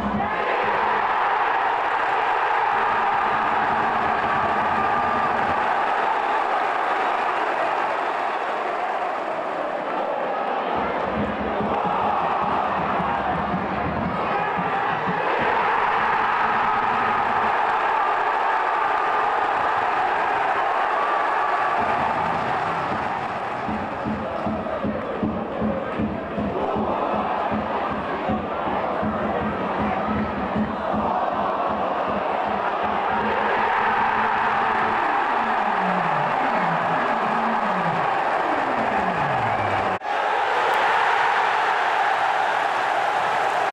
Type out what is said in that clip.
Yeah.